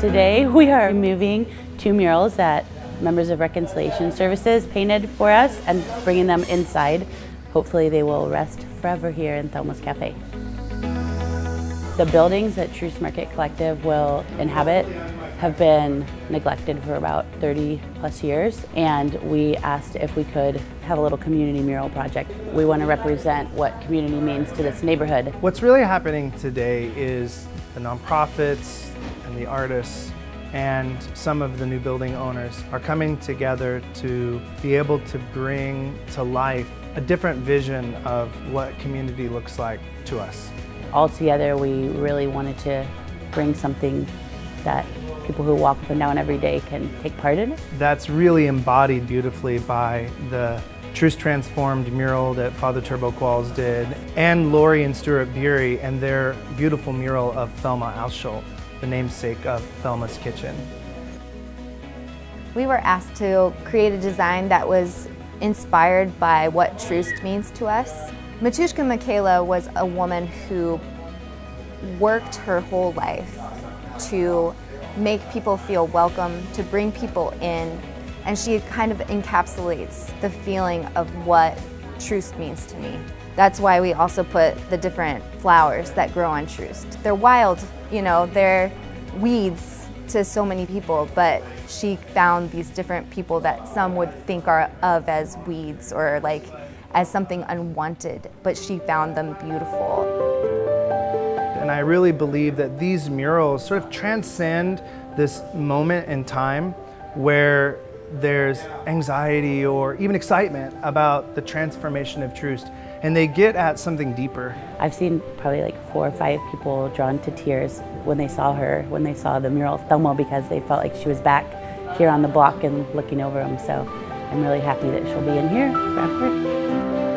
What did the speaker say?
Today we are removing two murals that members of Reconciliation Services painted for us and bringing them inside. Hopefully they will rest forever here in Thelma's Cafe. The buildings that Troost Market Collective will inhabit have been neglected for about 30 plus years and we asked if we could have a little community mural project. We want to represent what community means to this neighborhood. What's really happening today is the nonprofits, and the artists and some of the new building owners are coming together to be able to bring to life a different vision of what community looks like to us. All together, we really wanted to bring something that people who walk up and down every day can take part in. That's really embodied beautifully by the Troost Transformed mural that Father Turbo Qualls did, and Lori and Stuart Bury and their beautiful mural of Thelma Altschul the namesake of Thelma's Kitchen. We were asked to create a design that was inspired by what Troost means to us. Matushka Michaela was a woman who worked her whole life to make people feel welcome, to bring people in, and she kind of encapsulates the feeling of what Troost means to me. That's why we also put the different flowers that grow on Troost. They're wild, you know, they're weeds to so many people, but she found these different people that some would think are of as weeds or like as something unwanted, but she found them beautiful. And I really believe that these murals sort of transcend this moment in time where there's anxiety or even excitement about the transformation of Troost and they get at something deeper. I've seen probably like four or five people drawn to tears when they saw her, when they saw the mural of Thelma because they felt like she was back here on the block and looking over them. So I'm really happy that she'll be in here forever.